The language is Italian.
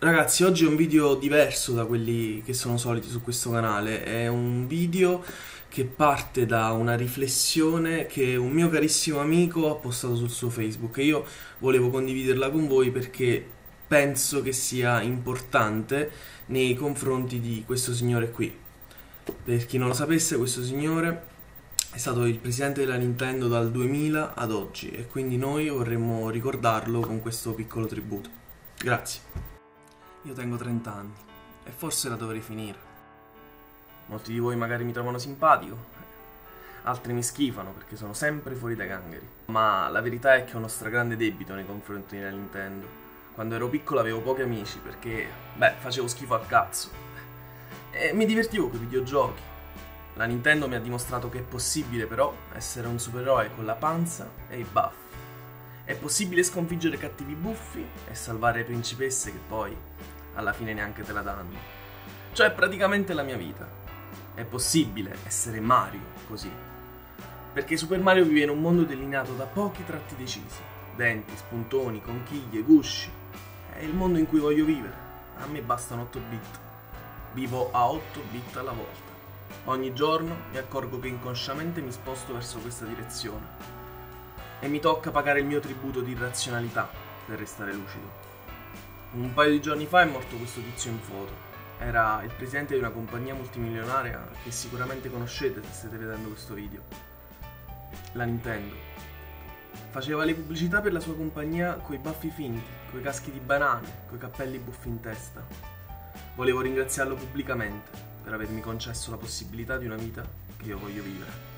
Ragazzi, oggi è un video diverso da quelli che sono soliti su questo canale. È un video che parte da una riflessione che un mio carissimo amico ha postato sul suo Facebook e io volevo condividerla con voi perché penso che sia importante nei confronti di questo signore qui. Per chi non lo sapesse, questo signore è stato il presidente della Nintendo dal 2000 ad oggi e quindi noi vorremmo ricordarlo con questo piccolo tributo. Grazie. Io tengo 30 anni e forse la dovrei finire. Molti di voi magari mi trovano simpatico, altri mi schifano perché sono sempre fuori dai gangheri. Ma la verità è che ho uno stragrande debito nei confronti della Nintendo. Quando ero piccolo avevo pochi amici perché, beh, facevo schifo al cazzo. E mi divertivo con i videogiochi. La Nintendo mi ha dimostrato che è possibile però essere un supereroe con la panza e i baffi. È possibile sconfiggere cattivi buffi e salvare principesse che poi alla fine neanche te la danno. Cioè praticamente la mia vita. È possibile essere Mario così. Perché Super Mario vive in un mondo delineato da pochi tratti decisi. Denti, spuntoni, conchiglie, gusci. È il mondo in cui voglio vivere. A me bastano 8 bit. Vivo a 8 bit alla volta. Ogni giorno mi accorgo che inconsciamente mi sposto verso questa direzione e mi tocca pagare il mio tributo di irrazionalità per restare lucido. Un paio di giorni fa è morto questo tizio in foto. Era il presidente di una compagnia multimilionaria che sicuramente conoscete se state vedendo questo video. La Nintendo. Faceva le pubblicità per la sua compagnia coi baffi finti, coi caschi di banane, coi cappelli buffi in testa. Volevo ringraziarlo pubblicamente per avermi concesso la possibilità di una vita che io voglio vivere.